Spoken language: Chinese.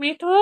मिठो